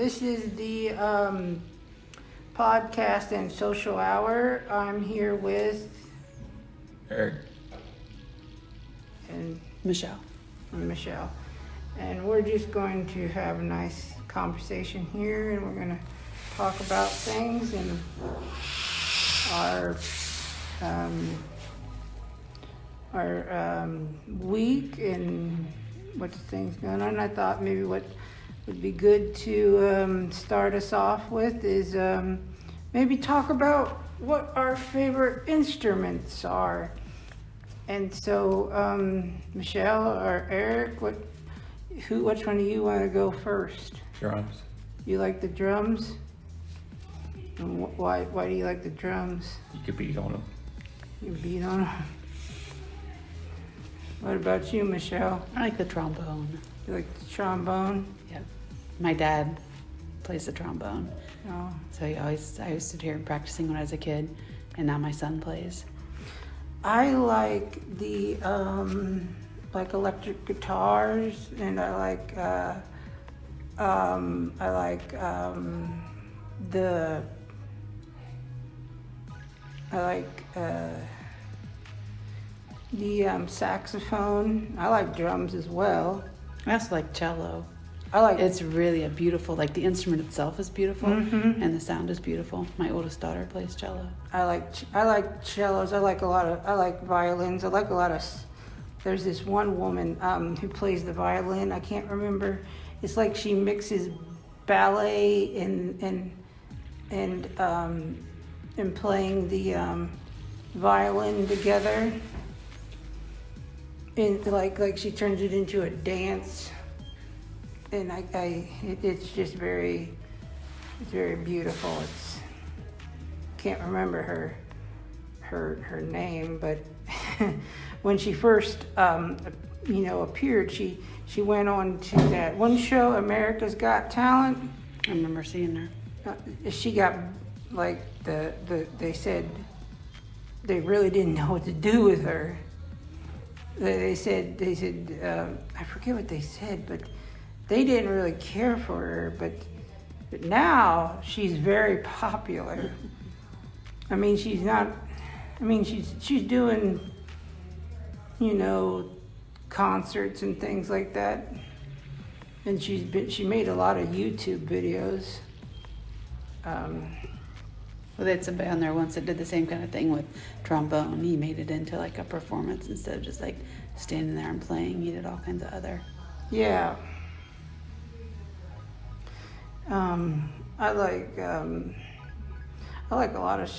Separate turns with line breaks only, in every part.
this is the um, podcast and social hour. I'm here with
Eric.
and
Michelle.
Michelle, and we're just going to have a nice conversation here, and we're going to talk about things and our um, our um, week and what things going on. I thought maybe what would be good to um, start us off with is um, maybe talk about what our favorite instruments are. And so, um, Michelle or Eric, what, who, which one do you want to go first?
Drums.
You like the drums? And wh- why, why do you like the drums?
You could beat on them.
You beat on them. What about you, Michelle?
I like the trombone.
You like the trombone?
My dad plays the trombone.
No.
So he always I used to hear him practicing when I was a kid and now my son plays.
I like the um, like electric guitars, and I like uh, um, I like um, the I like uh, the um, saxophone. I like drums as well.
I also like cello.
I like
It's really a beautiful like the instrument itself is beautiful
Mhm.
and the sound is beautiful. My oldest daughter plays cello.
I like I like cellos. I like a lot of I like violins. I like a lot of. There's this one woman um, who plays the violin. I can't remember. It's like she mixes ballet and and and um, and playing the um, violin together. And like like she turns it into a dance. And I, I it, it's just very it's very beautiful. It's can't remember her her her name, but when she first um, you know appeared, she she went on to that one show, America's Got Talent.
I remember seeing her.
Uh, she got like the the they said they really didn't know what to do with her. They, they said they said uh, I forget what they said, but they didn't really care for her. But but now she's very popular. I mean, she's not. I mean, she's she's doing, you know, concerts and things like that. And she's been she made a lot of YouTube videos. Um,
Well, they a band there once that did the same kind of thing with trombone. He made it into like a performance instead of just like standing there and playing. He did all kinds of other.
yeah. Um, I like um, I like a lot of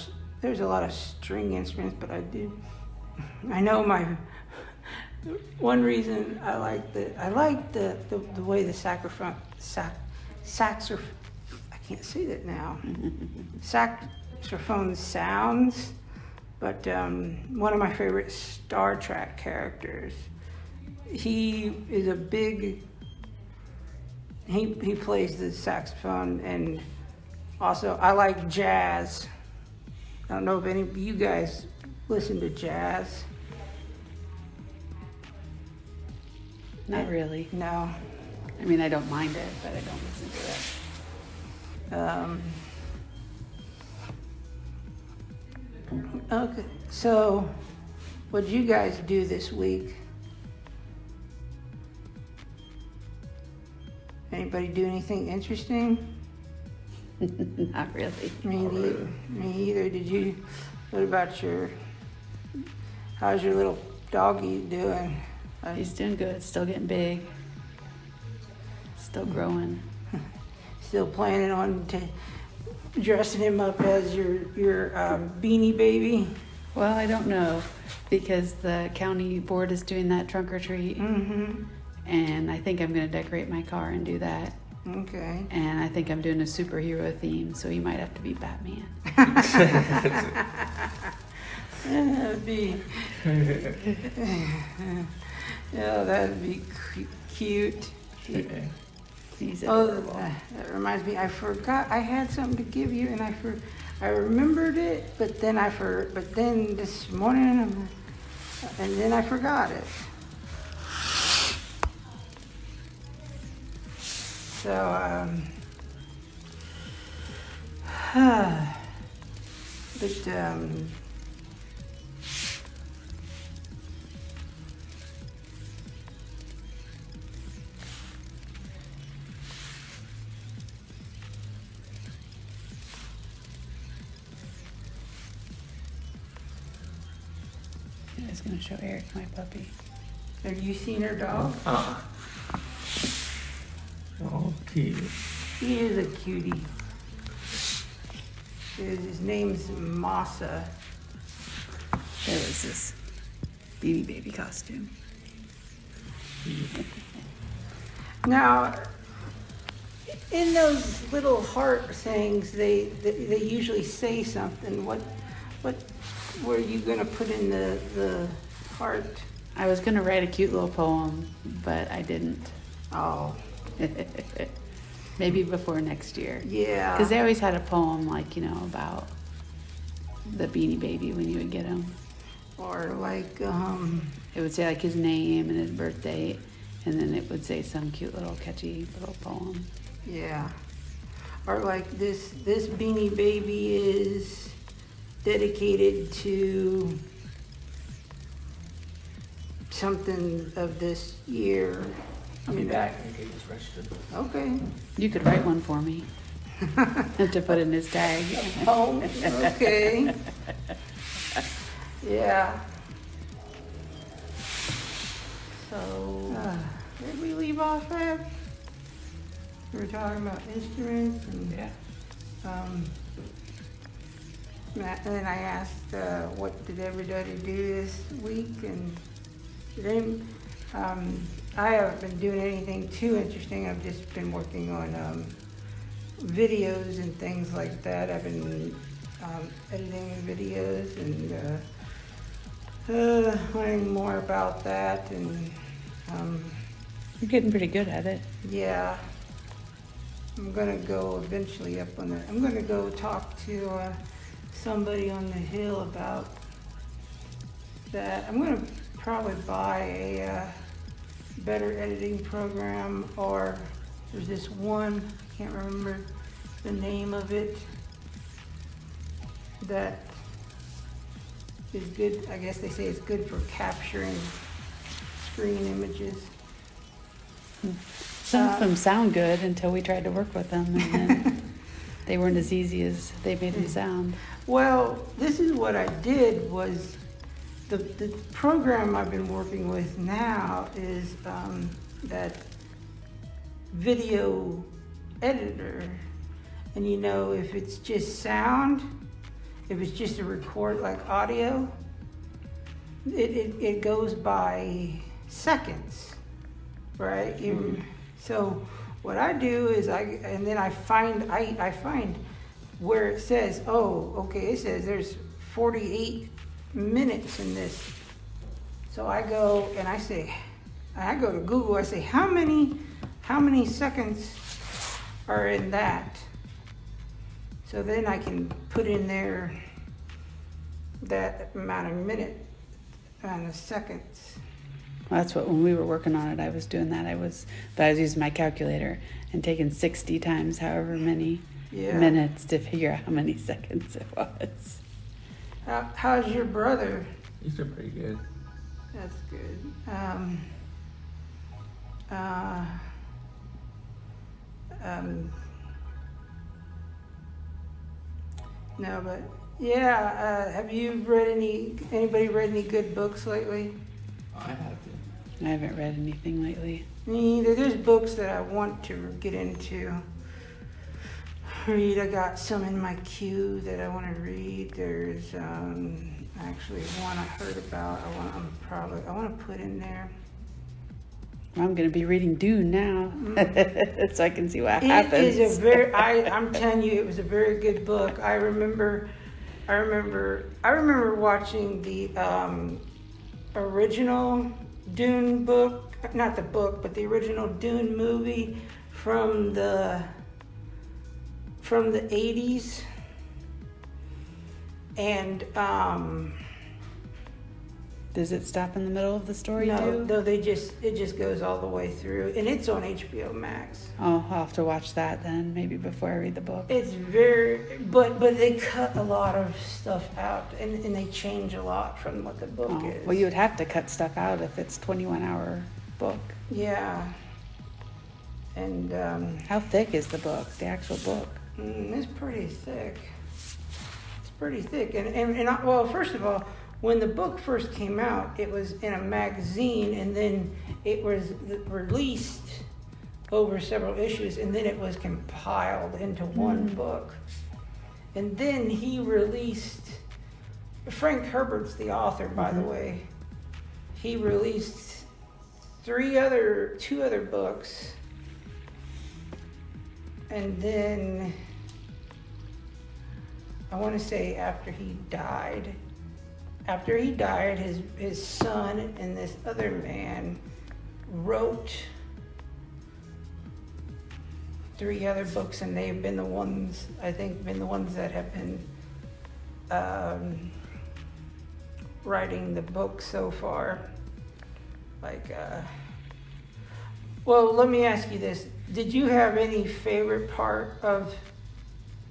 there's a lot of string instruments, but I do I know my one reason I like the I like the the, the way the saxophone sac, saxophone I can't say that now saxophone sounds, but um, one of my favorite Star Trek characters. He is a big. He he plays the saxophone and also I like jazz. I don't know if any of you guys listen to jazz.
Not really.
No.
I mean, I don't mind it, but I don't listen to it.
Um, okay, so what did you guys do this week? Anybody do anything interesting?
Not really.
Me neither. Me either. Did you? What about your? How's your little doggy doing? Uh,
He's doing good. Still getting big. Still growing.
still planning on to dressing him up as your your um, beanie baby?
Well, I don't know because the county board is doing that trunk or treat,
Mm-hmm.
And I think I'm going to decorate my car and do that.
Okay.
And I think I'm doing a superhero theme, so he might have to be Batman.
That'd be. yeah, that'd be cu- cute.
He's
Oh,
adorable.
uh, that reminds me. I forgot. I had something to give you, and I for, I remembered it, but then I for, but then this morning, and then I forgot it. So, um, but um,
I was gonna show Eric my puppy.
have you seen her dog?
Uh. Cute.
He is a cutie. His, his name's Masa.
There was this Beanie Baby costume.
Now, in those little heart sayings, they, they, they usually say something. What, what were you gonna put in the, the heart?
I was gonna write a cute little poem, but I didn't.
Oh,
Maybe before next year.
yeah.
Because they always had a poem, like, you know, about the Beanie Baby when you would get him.
Or like, um,
It would say, like, his name and his birthday, and then it would say some cute little catchy little poem.
yeah. Or like this, this Beanie Baby is dedicated to something of this year.
I'll be back in case it's registered.
Okay.
You could write one for me to put in his tag.
Oh, okay. Yeah. So, where did we leave off at? We were talking about instruments and,
Yeah.
um, Matt- and then I asked, uh, what did everybody do this week and then, um, I haven't been doing anything too interesting. I've just been working on, um, videos and things like that. I've been um, editing videos and uh, uh, learning more about that. And um,
You're getting pretty good at it.
yeah, I'm gonna go eventually up on the. I'm gonna go talk to uh, somebody on the hill about that. I'm gonna probably buy a uh, better editing program or there's this one, I can't remember the name of it, that is good, I guess they say it's good for capturing screen images.
Some
Uh,
of them sound good until we tried to work with them, and then they weren't as easy as they made them sound.
Well, this is what I did was, the, the program I've been working with now is um, that video editor. And you know, if it's just sound, if it's just a record like audio, it, it, it goes by seconds, right? You- So what I do is I, and then I find, I, I find where it says, oh, okay, it says there's 48 minutes in this. So I go and I say, I go to Google, I say, how many, how many seconds are in that? So then I can put in there that amount of minute, amount of seconds.
That's what when we were working on it, I was doing that. I was, but I was using my calculator and taking sixty times however many
Yeah.
minutes to figure out how many seconds it was.
How, how's your brother?
He's doing pretty good.
That's good. Um, uh, um, no, but yeah. Uh, have you read any? Anybody read any good books lately?
I have been.
I haven't read anything lately.
Me either. There's books that I want to get into. Read. I got some in my queue that I want to read. There's um, actually one I heard about. I want. I'm probably. I want to put in there.
I'm going to be reading Dune now, so I can see what
It
happens.
is a very. I, I'm telling you, it was a very good book. I remember. I remember. I remember watching the um, original Dune book, not the book, but the original Dune movie from the from the 80s, and um,
Does it stop in the middle of the story
no,
too?
no, they just it just goes all the way through, and it's on HBO Max.
Oh, I'll have to watch that then, maybe before I read the book.
It's very, but but they cut a lot of stuff out, and, and they change a lot from what the book
Oh,
is.
well, you would have to cut stuff out if it's 21 hour book.
yeah, and um,
How thick is the book, the actual book?
Mm, it's pretty thick. It's pretty thick, and and, and I, well, first of all, when the book first came out, it was in a magazine, and then it was released over several issues, and then it was compiled into one
Mm.
book. And then he released, Frank Herbert's the author, by the
Mhm.
way. He released three other, two other books. And then, I want to say after he died, after he died, his, his son and this other man wrote three other books, and they've been the ones I think been the ones that have been um, writing the book so far. Like, uh, well, let me ask you this: Did you have any favorite part of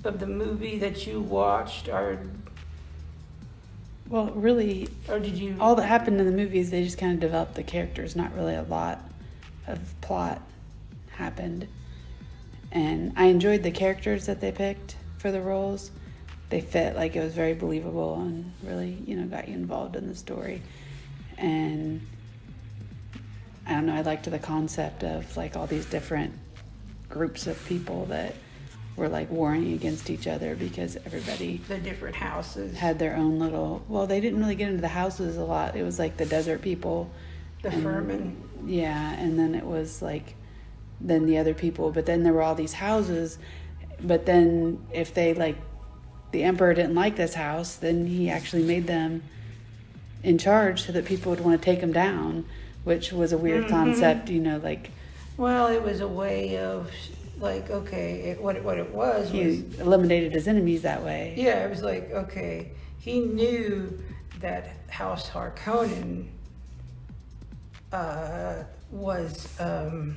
of the movie that you watched, or
Well, really,
or did you?
all that happened in the movies, they just kind of developed the characters. Not really a lot of plot happened. And I enjoyed the characters that they picked for the roles. They fit, like, it was very believable and really, you know, got you involved in the story. And I don't know, I liked the concept of, like, all these different groups of people that were, like, warring against each other because everybody
the different houses,
had their own little well they didn't really get into the houses a lot. It was like the desert people.
The
and-
Fremen.
yeah and then it was like then the other people. But then there were all these houses. But then if they like the emperor didn't like this house then he actually made them in charge so that people would want to take them down which was a weird
Mhm.
concept you know like
Well, it was a way of like, okay, it, what it, what it was was
he eliminated his enemies that way
Yeah, it was like, okay, he knew that House Harkonnen uh, was, um,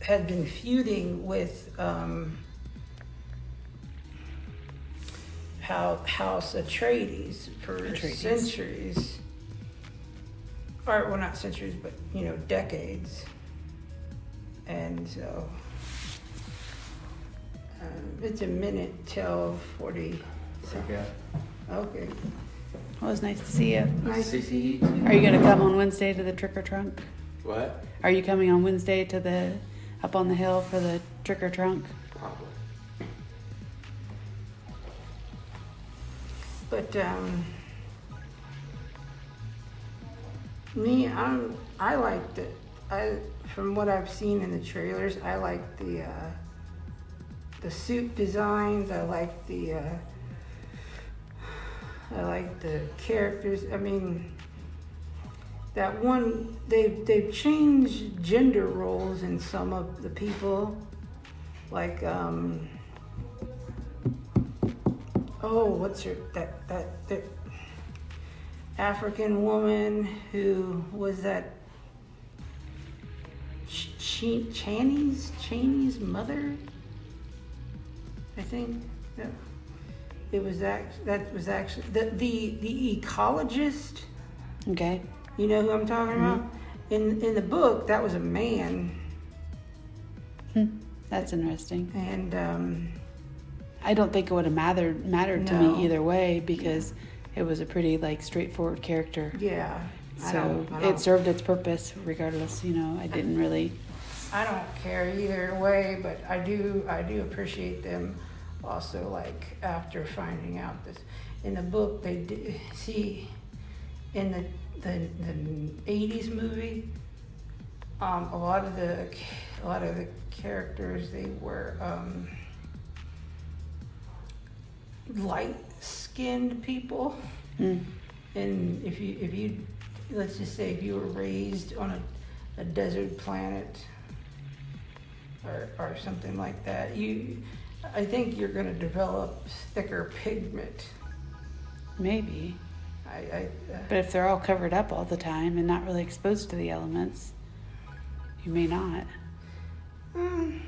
had been feuding with um, House Atreides for
Atreides.
centuries. Or, well, not centuries, but, you know, decades. And so. Um, it's a minute till 40.
Okay.
Okay.
it was nice to see you
Nice.
CCE?
are you going to come on wednesday to the trick or trunk
What?
Are you coming on Wednesday to the up on the hill for the trick or trunk?
Probably.
But um, me, I'm I like the I from what I've seen in the trailers, I like the uh, the suit designs. I like the uh, I like the characters. I mean, that one they they've changed gender roles in some of the people, like um, oh, what's her that that that African woman who was that Ch- Ch- Chani's mother, I think. Yeah. It was that that was actually the the the ecologist.
Okay.
You know who I'm talking about? In in the book, that was a man,
Hmm. That's interesting.
and um,
I don't think it would have mattered mattered to me either way because it was a pretty like straightforward character.
yeah. I
So
don't, I
it
don't,
served its purpose regardless. You know, I didn't really.
I don't care either way, but I do I do appreciate them also like after finding out this in the book they did see in the the, the 80s movie um, a lot of the a lot of the characters they were um, light skinned people
Mm.
and if you if you let's just say if you were raised on a, a desert planet or or something like that, you I think you're gonna develop thicker pigment.
Maybe.
I, I uh,
But if they're all covered up all the time and not really exposed to the elements, you may not.
mm,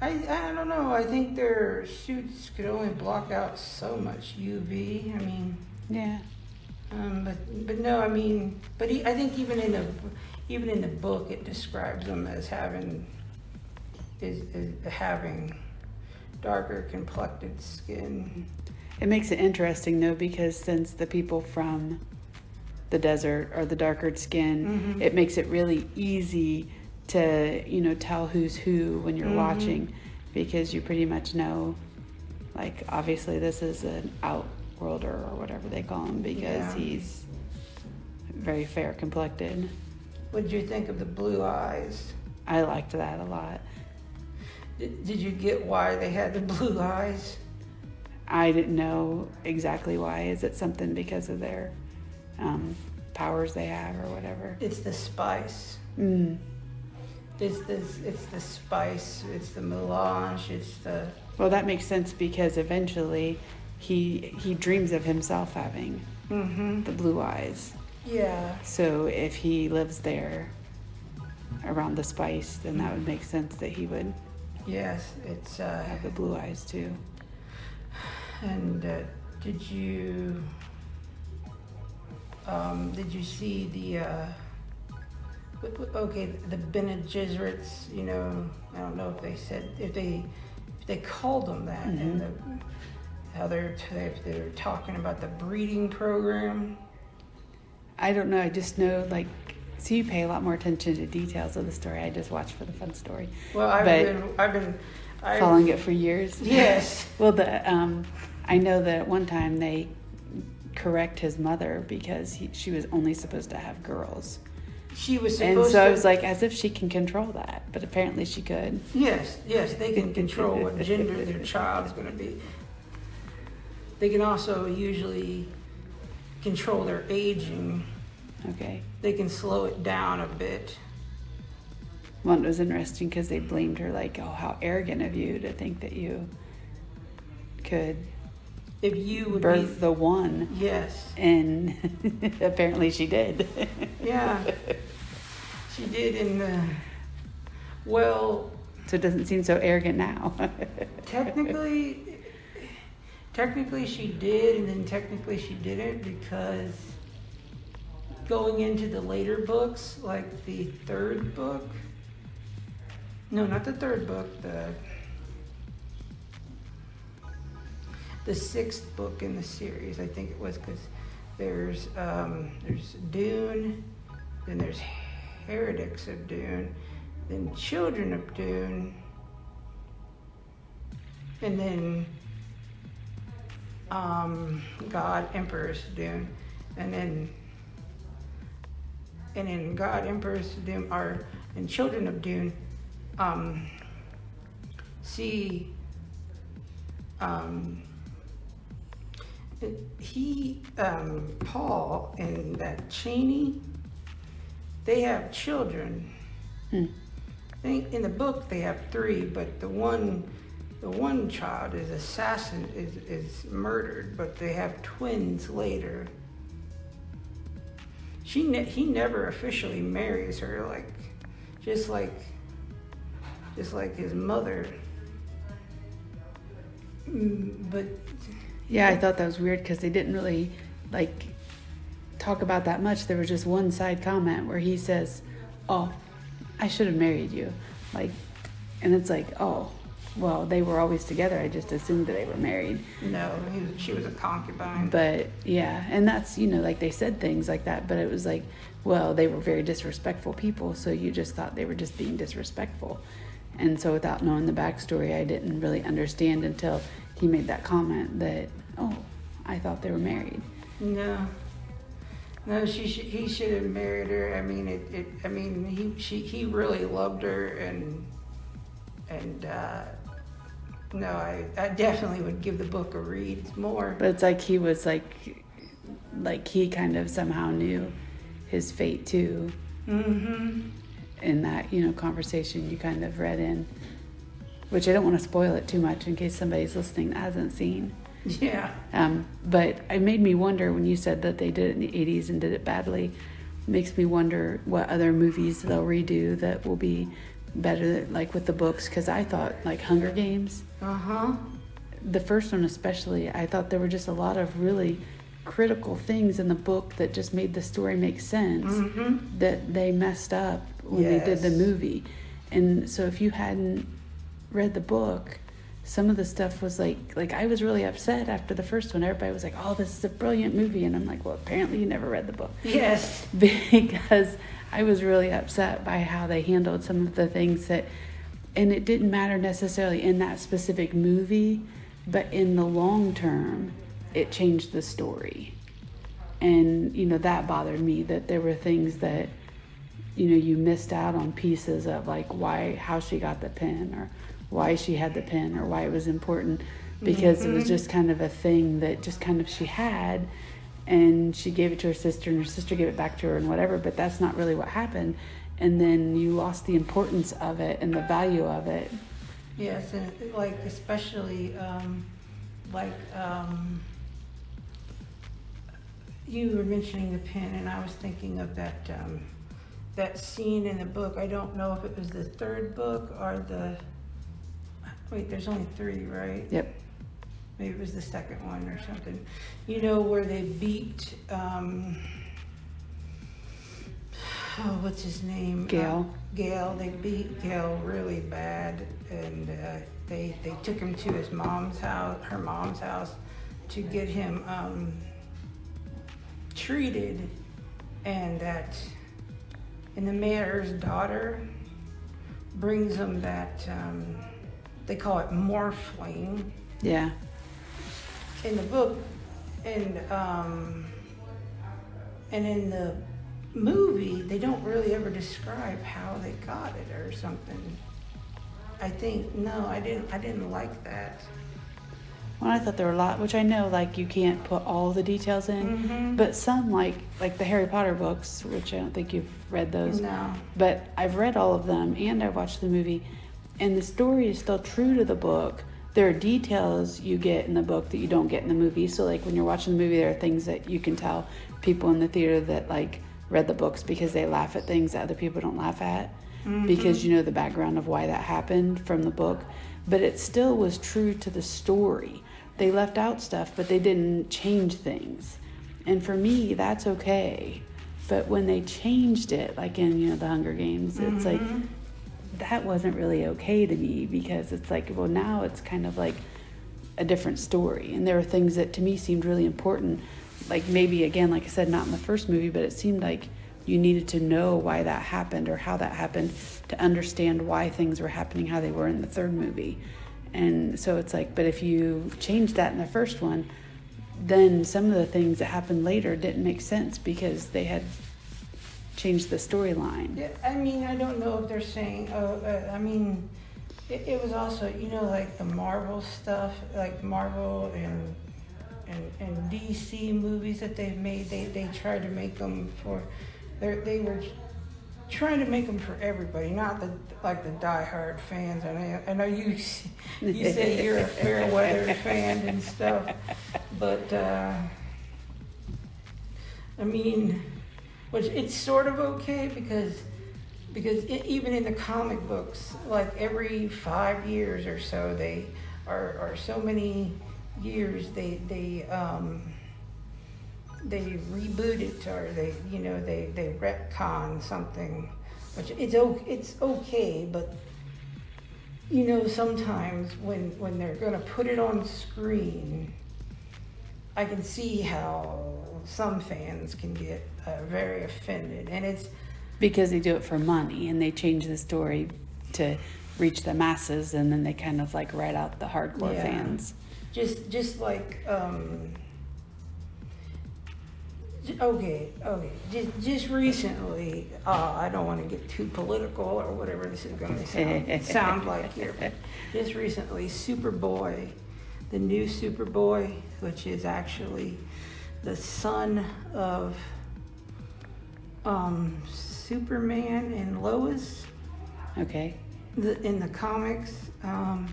I, I don't know. I think their suits could only block out so much UV. I mean,
Yeah.
um, but but no, I mean, but he, I think even in the even in the book it describes them as having is, is having darker complected skin.
It makes it interesting though because since the people from the desert are the darker skin,
Mhm.
it makes it really easy to, you know, tell who's who when you're
Mhm.
watching because you pretty much know like obviously this is an outworlder or whatever they call him because
Yeah.
he's very fair complected.
What did you think of the blue eyes?
I liked that a lot.
Did, you get why they had the blue eyes?
I didn't know exactly why. Is it something because of their um, powers they have or whatever?
It's the spice.
Mm.
It's the it's the spice. It's the melange. It's the
Well, that makes sense because eventually he he dreams of himself having
mm-hmm.
the blue eyes.
Yeah.
So if he lives there around the spice, then that would make sense that he would
Yes. It's uh.
have the blue eyes too.
And uh, did you um, did you see the uh, okay the Bene Gesserits? You know, I don't know if they said if they if they called them that and the, how they're t- they're talking about the breeding program.
I don't know. I just know like. So you pay a lot more attention to details of the story. I just watch for the fun story.
Well, I've
But-
been I've been I,
Following it for years.
Yes.
Well, the um, I know that at one time they correct his mother because he, she was only supposed to have girls,
She was supposed and
so
to.
I was like, as if she can control that, but apparently she could.
Yes, yes, they can control what gender their child is going to be. They can also usually control their aging.
Okay.
They can slow it down a bit.
One was interesting because they blamed her like, "Oh, how arrogant of you to think that you could
If you would
birth the one,"
yes,
and apparently she did.
yeah, she did in the. Well,
so it doesn't seem so arrogant now.
technically, technically she did, and then technically she didn't because going into the later books, like the third book. No, not the third book. The the sixth book in the series, I think it was, because there's um, there's Dune, then there's Heretics of Dune, then Children of Dune, and then um, God Emperor's Dune, and then and in God Emperor's Dune are and Children of Dune, um, see um, he um, Paul and that Chani, they have children.
Hmm.
I think in the book they have three, but the one the one child is assassin is is murdered, but they have twins later. She ne- he never officially marries her, like just like just like his mother. Mm, But
Yeah, I thought that was weird because they didn't really like talk about that much. There was just one side comment where he says, "Oh, I should have married you," like, and it's like, "Oh, well, they were always together. I just assumed that they were married."
no, he she was a concubine.
But yeah, and that's you know like they said things like that, but it was like, well, they were very disrespectful people, so you just thought they were just being disrespectful. And so without knowing the backstory, I didn't really understand until he made that comment that, oh, I thought they were married.
No. No, she should, he should have married her. I mean, it, it I mean, he she he really loved her and and uh, no, I I definitely would give the book a read. It's more.
But it's like he was like, like he kind of somehow knew his fate too
Mm-hmm.
in that you know conversation you kind of read in, which I don't want to spoil it too much in case somebody's listening that hasn't seen.
Yeah.
Um, but it made me wonder when you said that they did it in the 80s and did it badly. Makes me wonder what other movies they'll redo that will be better, like with the books. Because I thought, like Hunger Games,
Uh huh.
the first one especially, I thought there were just a lot of really critical things in the book that just made the story make sense
Mm-hmm.
that they messed up when they did the movie. And so if you hadn't read the book, some of the stuff was like like I was really upset after the first one. Everybody was like, "Oh, this is a brilliant movie." And I'm like, "Well, apparently you never read the book."
Yes.
because I was really upset by how they handled some of the things that and it didn't matter necessarily in that specific movie, but in the long term, it changed the story. And you know that bothered me that there were things that you know you missed out on pieces of like why how she got the pin or why she had the pin or why it was important because it was mm-hmm. just kind of a thing that just kind of she had and she gave it to her sister and her sister gave it back to her and whatever but that's not really what happened and then you lost the importance of it and the value of it
Yes, and like especially um, like um, you were mentioning the pen, and I was thinking of that um, that scene in the book. I don't know if it was the third book or the wait. There's only three, right?
yep
Maybe it was the second one or something. You know where they beat. Um, oh, what's his name?
Gale.
Uh, Gale. They beat Gale really bad, and uh, they they took him to his mom's house, her mom's house, to get him um, treated, and that, and the mayor's daughter brings him that. Um, they call it morphling
yeah
in the book and um and in the movie they don't really ever describe how they got it or something i think no i didn't i didn't like that
well i thought there were a lot which i know like you can't put all the details in
Mhm.
but some like like the harry potter books which i don't think you've read those
no
but I've read all of them and I've watched the movie, and the story is still true to the book. There are details you get in the book that you don't get in the movie. So, like when you're watching the movie, there are things that you can tell people in the theater that like read the books because they laugh at things that other people don't laugh at mm-hmm. because you know the background of why that happened from the book. But it still was true to the story. They left out stuff, but they didn't change things. And for me, that's okay. But when they changed it, like in you know the Hunger Games, it's like mm-hmm. That wasn't really okay to me because it's like well now it's kind of like a different story, and there were things that to me seemed really important, like maybe again like I said not in the first movie, but it seemed like you needed to know why that happened or how that happened to understand why things were happening how they were in the third movie. And so it's like, but if you change that in the first one, then some of the things that happened later didn't make sense because they had changed the storyline.
yeah, i mean i don't know if they're saying oh uh, i mean it, it was also you know like the marvel stuff like marvel and and, and dc movies that they've made they, they tried to make them for they they were trying to make them for everybody, not the like the diehard fans. I know, I know you you say you're a fair weather fan and stuff, but uh, I mean, which it's sort of okay because because it, even in the comic books, like every five years or so, they are or so many years they they um, they reboot it or they you know they they retcon something which it's okay it's okay but you know sometimes when when they're going to put it on screen i can see how some fans can get uh, very offended and it's
Because they do it for money and they change the story to reach the masses and then they kind of like write out the hardcore
Yeah.
fans.
just just like um okay okay just, just recently uh, i don't want to get too political or whatever this is going to sound, sound like here but just recently superboy the new superboy which is actually the son of um, superman and lois
Okay.
the, in the comics, um,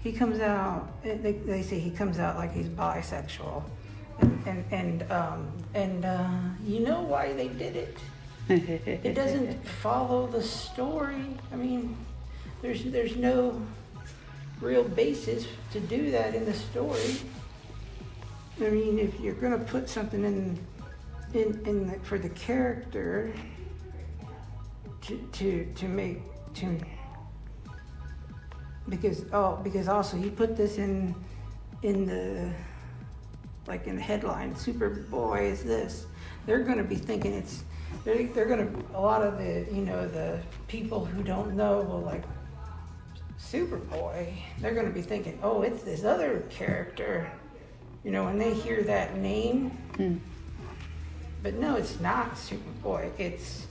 he comes out. They, they say he comes out like he's bisexual, and and and um, and uh, you know why they did it? It doesn't follow the story. I mean, there's there's no real basis to do that in the story. I mean, if you're gonna put something in in in the, for the character to to to make to because oh because also he put this in in the like in the headline superboy is this. They're going to be thinking it's they're, they're going to a lot of the you know the people who don't know will like superboy. They're going to be thinking oh it's this other character. You know when they hear that name
Hmm.
But no it's not superboy it's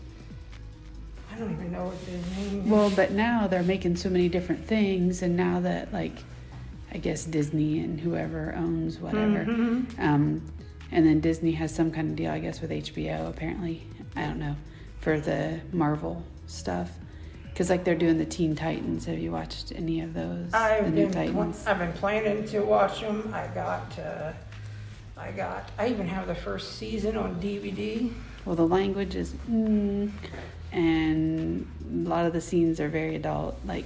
i don't even know what the name is
Well, but now they're making so many different things, and now that like, I guess Disney and whoever owns whatever,
Mhm.
um, and then Disney has some kind of deal, I guess, with HBO. Apparently, I don't know for the Marvel stuff, because like they're doing the Teen Titans. Have you watched any of those? the
I've
new
been,
Titans.
I've been planning to watch them. I got, uh, I got, I even have the first season on DVD.
Well, the language is, mm, and a lot of the scenes are very adult, like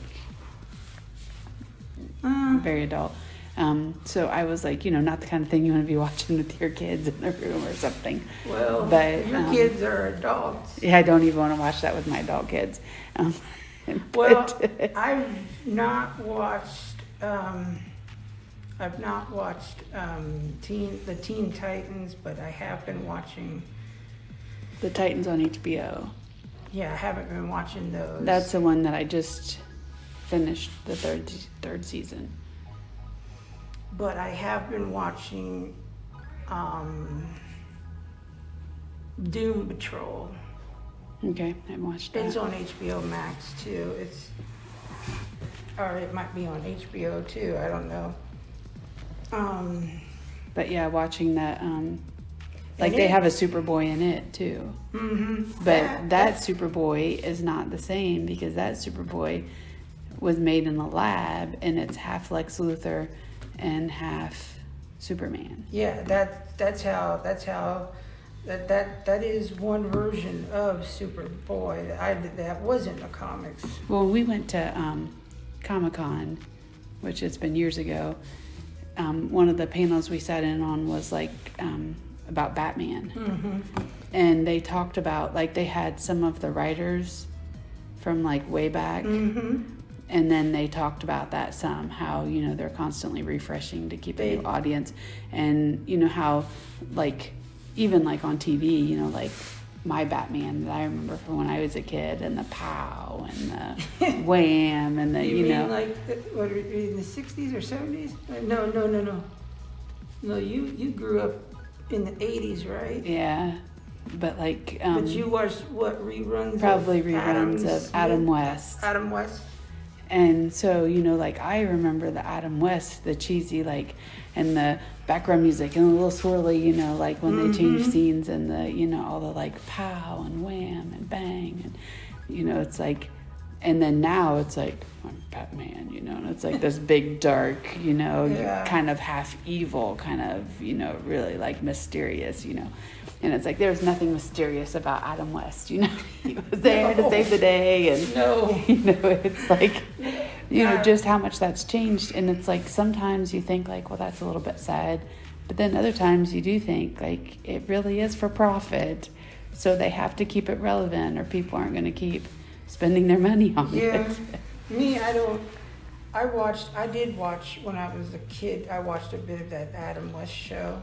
Uh,
very adult. Um, so I was like, you know, not the kind of thing you want to be watching with your kids in the room or something.
well,
But,
your
um,
kids are adults.
Yeah, I don't even want to watch that with my adult kids. Um,
Well,
but-
I've not watched, um, I've not watched um, Teen, the Teen Titans, but I have been watching.
the Titans on HBO.
Yeah, I haven't been watching those.
That's the one that I just finished the third third season.
But I have been watching um, Doom Patrol.
Okay, I've watched that.
It's on HBO Max too. It's or it might be on HBO too. I don't know. Um,
But yeah, watching that. Um, like they have a Superboy in it too.
mhm.
But that Superboy is not the same because that Superboy was made in the lab and it's half Lex Luthor and half Superman.
yeah, that that's how that's how that that that is one version of Superboy. that I that wasn't the comics.
Well, we went to um, Comic Con, which it's been years ago, um, one of the panels we sat in on was like um, about Batman.
hmm
And they talked about, like, they had some of the writers from like way back.
hmm
and then they talked about that some how you know they're constantly refreshing to keep a new audience and you know how like even like on tv you know like my batman that i remember from when i was a kid and the pow and the wham and the
You,
you,
mean
know
like the, what in the sixties or seventies? No, no, no, no. No, you you grew up in the eighties, right?
yeah but like um
but you watched what reruns?
probably
of
reruns
Adam
of adam west
Adam West.
And so, you know, like I remember the Adam West, the cheesy, like, and the background music and a little swirly, you know, like when they change
Mhm.
scenes and the, you know, all the like pow and wham and bang. And, you know, it's like, and then now it's like, I'm Batman, you know, and it's like this big, dark, you know,
Yeah.
kind of half evil, kind of, you know, really like mysterious, you know. And it's like there's nothing mysterious about Adam West, you know. he was there to save the day and
No.
you know it's like you know
Yeah.
just how much that's changed and it's like sometimes you think like well that's a little bit sad but then other times you do think like it really is for profit so they have to keep it relevant or people aren't going to keep spending their money on
Yeah.
it
Me, I don't. I watched. I did watch when I was a kid. I watched a bit of that Adam West show.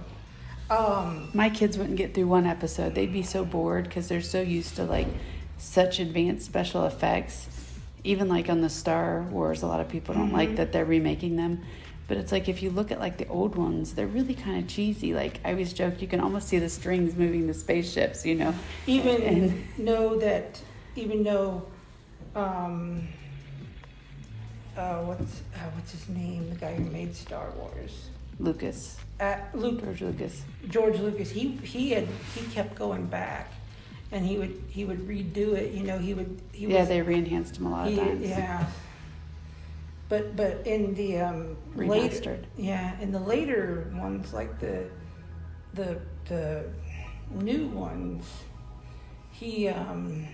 Um,
my kids wouldn't get through one episode they'd be so bored because they're so used to like such advanced special effects even like on the star wars a lot of people don't like
Mhm.
that they're remaking them but it's like if you look at like the old ones they're really kind of cheesy like i always joke you can almost see the strings moving the spaceships you know
even
And-
know that. Even though. Um, uh, what's uh, what's his name? The guy who made Star Wars.
lucas
Uh, Luke
george lucas
George Lucas, he he had he kept going back, and he would he would redo it. You know, he would he
yeah
was,
they re-enhanced him a lot of
he-
times
yeah. but but in the um, later, yeah, in the later ones, like the the the new ones, he um,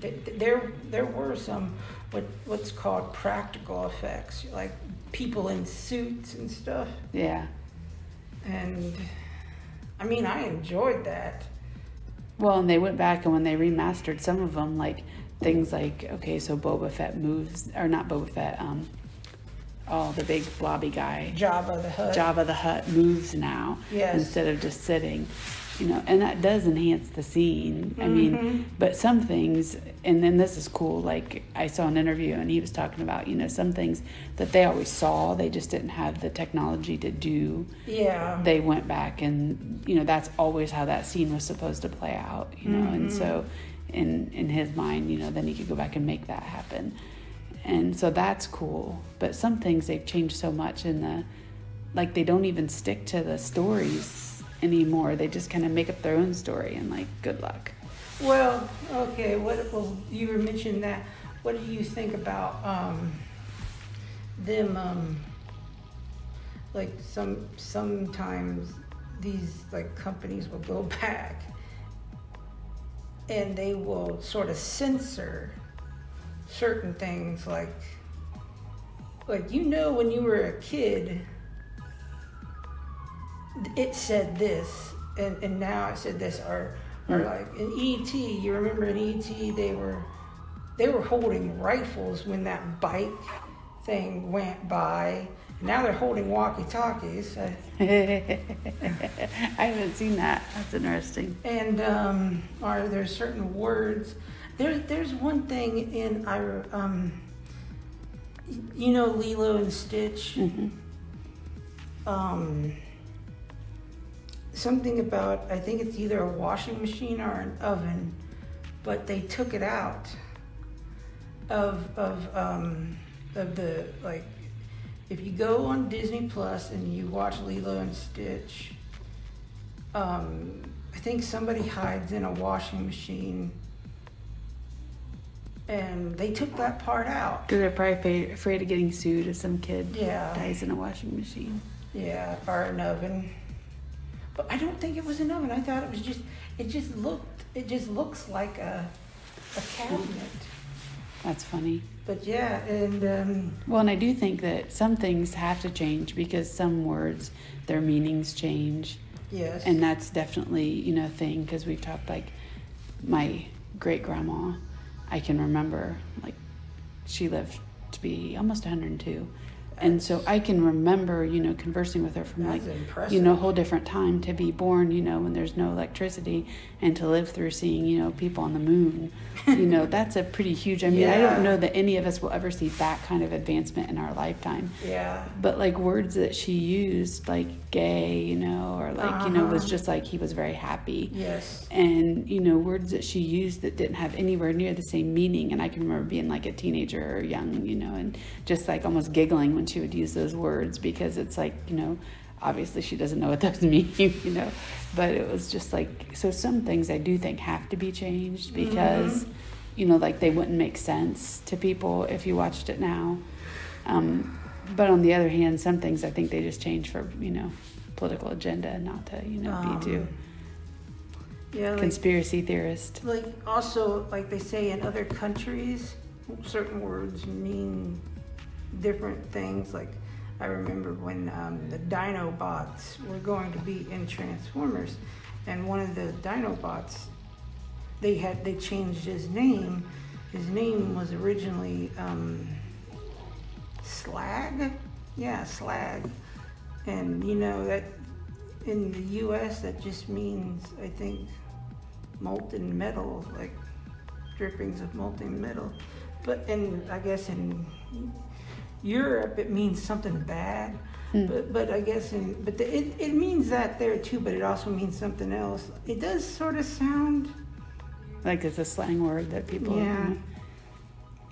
th- there there were some what what's called practical effects, like people in suits and stuff,
Yeah.
and I mean I enjoyed that.
Well, and they went back and when they remastered some of them, like things like okay, so Boba Fett moves, or not Boba Fett, um, oh, the big blobby guy,
Jabba the Hutt.
Jabba the Hutt moves now
Yes.
instead of just sitting, you know, and that does enhance the scene. I
Mhm.
mean, but some things, and then this is cool. Like I saw an interview and he was talking about, you know, some things that they always saw, they just didn't have the technology to do.
Yeah.
They went back and you know that's always how that scene was supposed to play out, you know, and so in in his mind, you know, then he could go back and make that happen. And so that's cool. But some things they've changed so much in the like they don't even stick to the stories anymore. They just kind of make up their own story and like good luck.
Well, okay. What? Well, you were mentioning that. What do you think about um, them? Um, like some sometimes these like companies will go back and they will sort of censor certain things, like like you know when you were a kid, it said this, and, and now it said this, or or
Mm.
like in ET, you remember in ET they were they were holding rifles when that bike thing went by. Now they're holding walkie-talkies,
I haven't seen that. That's interesting.
and um, are there certain words? There, there's one thing in I um, you know Lilo and Stitch.
hmm
um, something about I think it's either a washing machine or an oven, but they took it out of of um, of the like. If you go on Disney Plus and you watch Lilo and Stitch, um, I think somebody hides in a washing machine, and they took that part out.
Because they're probably afraid- of getting sued if some kid
Yeah.
dies in a washing machine.
Yeah, or an oven. But I don't think it was an oven. I thought it was just. It just looked. It just looks like a, a cabinet.
That's funny.
But yeah, and um,
Well, and I do think that some things have to change because some words, their meanings change.
yes.
And that's definitely, you know, a thing because we've talked like my great grandma, I can remember, like, she lived to be almost 102. And so I can remember, you know, conversing with her from
That's
like,
impressive.
you know, a whole different time to be born, you know, when there's no electricity and to live through seeing, you know, people on the moon. You know, that's a pretty huge, I mean, I don't know that any of us will ever see that kind of advancement in our lifetime.
yeah.
But like words that she used, like gay, you know, or like, you know, was
Uh-huh.
just like he was very happy.
Yes.
and you know words that she used that didn't have anywhere near the same meaning. And i can remember being like a teenager or young you know and just like almost giggling when she would use those words because it's like you know obviously she doesn't know what those mean you know. But it was just like so some things i do think have to be changed because you know like they wouldn't make sense to people if you watched it now. Um, but on the other hand some things i think they just change for you know political agenda not to you know be too
Um, Yeah. Like,
conspiracy theorist.
like also like they say in other countries, certain words mean different things. Like I remember when um, the Dinobots were going to be in Transformers, and one of the Dinobots, they had they changed his name. His name was originally um, Slag. Yeah, Slag. And you know that in the U.S. that just means I think molten metal, like drippings of molten metal. But in I guess in Europe it means something bad.
Hmm.
But but I guess in but the, it it means that there too. But it also means something else. It does sort of sound.
Like it's a slang word that people.
Yeah.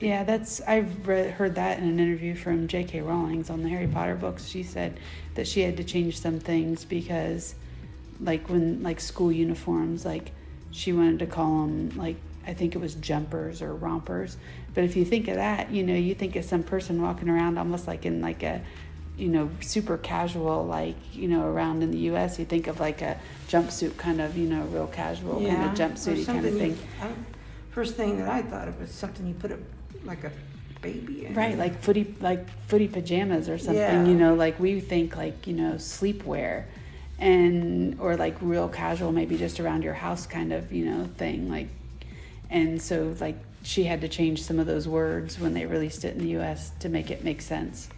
Yeah, that's I've read, heard that in an interview from J.K. Rowling's on the Harry Potter books. She said that she had to change some things because, like when like school uniforms, like she wanted to call them like I think it was jumpers or rompers. But if you think of that, you know, you think of some person walking around almost like in like a, you know, super casual, like, you know, around in the US, you think of like a jumpsuit kind of, you know, real casual kind of
or
jumpsuity kind of
something you-
thing.
I- First thing that I thought of was something you put a, like a baby.
Right, like footy, like footy pajamas or something.
Yeah.
You know, like we think like you know sleepwear, and or like real casual, maybe just around your house kind of you know thing. Like, and so like she had to change some of those words when they released it in the U.S. to make it make sense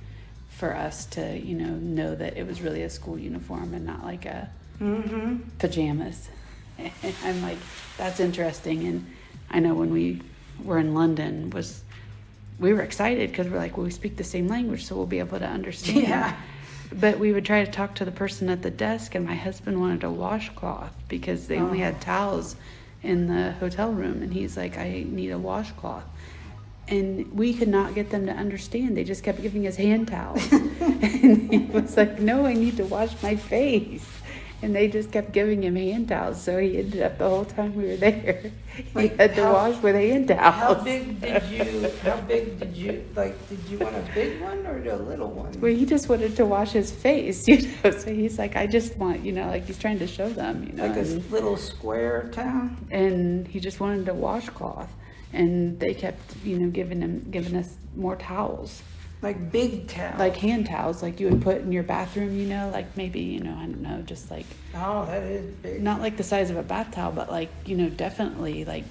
for us to you know know that it was really a school uniform and not like a
Mm-hmm.
pajamas. I'm like, that's interesting. And I know when we were in London was we were excited because we're like, well, we speak the same language, so we'll be able to understand.
Yeah.
But we would try to talk to the person at the desk, and my husband wanted a washcloth because they only
Oh.
had towels in the hotel room, and he's like, I need a washcloth. And we could not get them to understand. They just kept giving us hand towels. and he was like, No, I need to wash my face. And they just kept giving him hand towels. So he ended up the whole time we were there, he
Like,
had to
how-
wash with hand towels.
How big did you, how big did you, like, did you want a big one or a little one?
Well, he just wanted to wash his face, you know. So he's like, I just want, you know, like he's trying to show them, you know.
Like a
and,
little square towel?
and he just wanted a washcloth, and they kept, you know, giving him, giving us more towels,
Like big towels.
like hand towels, like you would put in your bathroom, you know, like maybe, you know, I don't know, just like
Oh, that is big.
not like the size of a bath towel, but like, you know, definitely like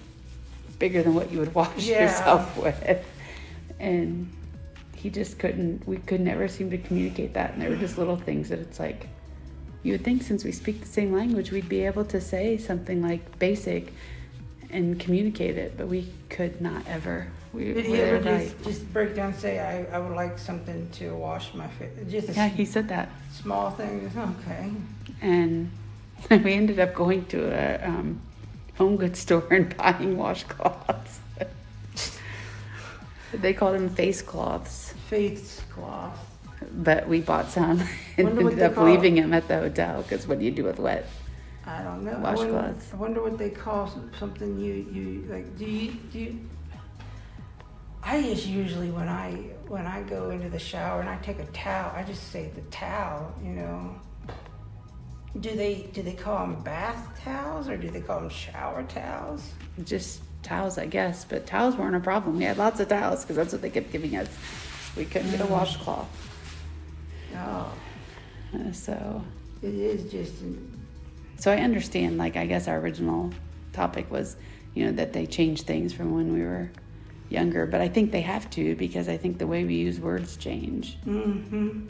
bigger than what you would wash
Yeah.
yourself with. And he just couldn't, we could never seem to communicate that. And there were just little things that it's like, you would think since we speak the same language, we'd be able to say something like basic and communicate it, but we could not ever. We,
Did he
we're
ever
right.
just, just break down and say, I, I would like something to wash my face? Just a
Yeah, he said that.
small thing, okay.
And we ended up going to a um, home goods store and buying washcloths. they called them face cloths,
Face cloth.
but we bought some and ended up leaving them at the hotel because what do you do with wet?
I don't know. I wonder,
Washcloths.
I wonder what they call something you, you, like, do you, do you, I just usually when I, when I go into the shower and I take a towel, I just say the towel, you know. Do they, do they call them bath towels or do they call them shower towels?
Just towels, I guess, but towels weren't a problem. We had lots of towels because that's what they kept giving us. We couldn't get a
Mm.
washcloth,
Oh,
Uh, so
it is just,
So I understand, like, I guess our original topic was, you know, that they changed things from when we were younger, but I think they have to because I think the way we use words change.
mm-hmm.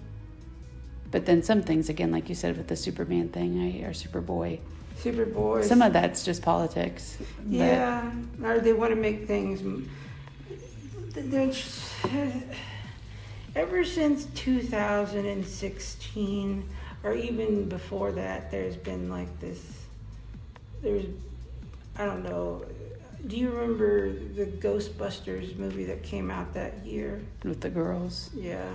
But then some things, again, like you said with the Superman thing, I, or Superboy,
Superboy.
some of that's just politics.
Yeah, or they want to make things. ever since 2016, or even before that, there's been like this. There's, I don't know. Do you remember the Ghostbusters movie that came out that year?
with the girls.
Yeah,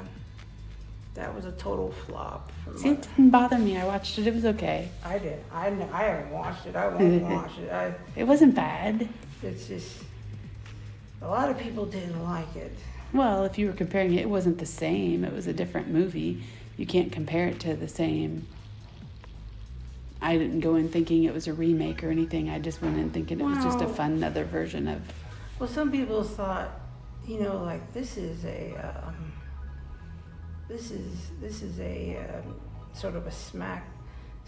that was a total flop. From
See,
my-
it didn't bother me. I watched it. It was okay.
I did. I, I haven't watched it. I won't watch it. I.
It wasn't bad.
It's just a lot of people didn't like it.
Well, if you were comparing it, it wasn't the same. It was a different movie. You can't compare it to the same. I didn't go in thinking it was a remake or anything. I just went in thinking it was just a fun other version of.
Well, some people thought, you know, like this is a, um, this is this is a um, sort of a smack,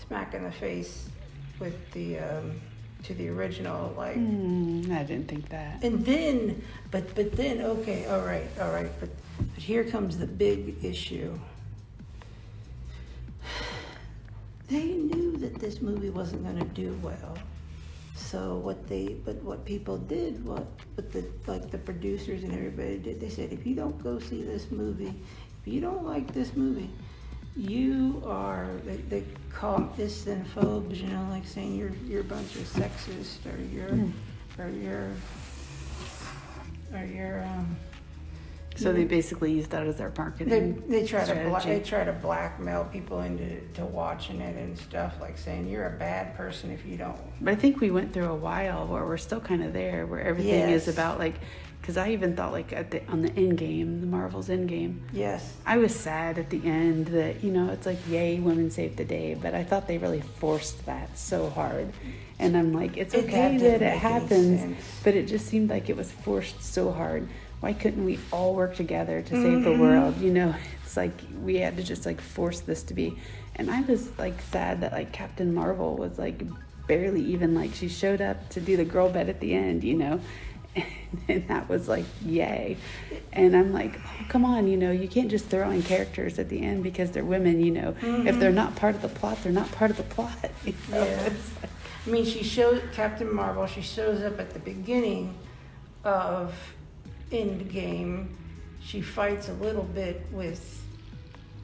smack in the face with the um, to the original, like.
Hmm, I didn't think that.
And then, but but then, okay, all right, all right, but but here comes the big issue. They knew that this movie wasn't going to do well, so what they, but what people did, what, what the like the producers and everybody did, they said, if you don't go see this movie, if you don't like this movie, you are they, they call them isthenophobes, you know, like saying you're you're a bunch of sexist or you're
Hmm.
or you're or you're um,
So they basically use that as their marketing.
they try to bla- they try to blackmail people into to watching it and stuff, like saying you're a bad person if you don't.
But I think we went through a while where we're still kind of there, where everything is about like, because I even thought like at the on the end game, the Marvel's end game,
Yes.
I was sad at the end that you know it's like yay, women saved the day, but I thought they really forced that so hard, and I'm like it's
It-
okay
that
that it happens, but it just seemed like it was forced so hard. Why couldn't we all work together to save the
Mhm.
world? You know, it's like we had to just like force this to be, and I was like sad that like Captain Marvel was like barely even like she showed up to do the girl bed at the end, you know. And that was like, yay. And I'm like, oh, come on, you know, you can't just throw in characters at the end because they're women, you know. If they're not part of the plot, they're not part of the plot. you know?
Yeah. I mean, she shows Captain Marvel. She shows up at the beginning of Endgame. She fights a little bit with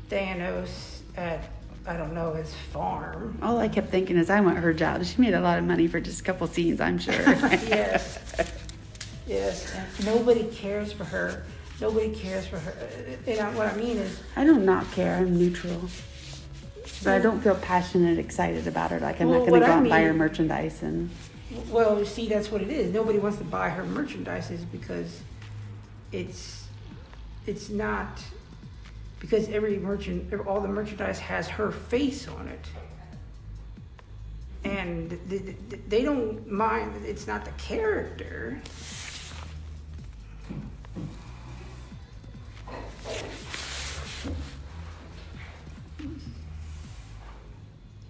Thanos at I don't know his farm.
All I kept thinking is, I want her job. She made a lot of money for just a couple scenes, I'm sure.
yes, yes. And nobody cares for her. Nobody cares for her. And I, what I mean is,
I do not care. I'm neutral. But I don't feel passionate, excited about her. Like I'm
Well,
not going to go
I
out and buy her merchandise and.
well, see, that's what it is. Nobody wants to buy her merchandise is because it's it's not because every merchant, all the merchandise has her face on it, and th- th- they don't mind. It's not the character.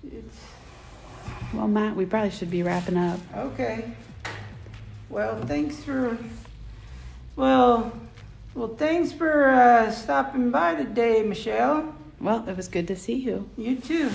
It's
Well, Matt, we probably should be wrapping up.
Okay. Well, thanks for. Well, well, thanks for uh, stopping by today, Michelle.
Well, it was good to see you.
You too.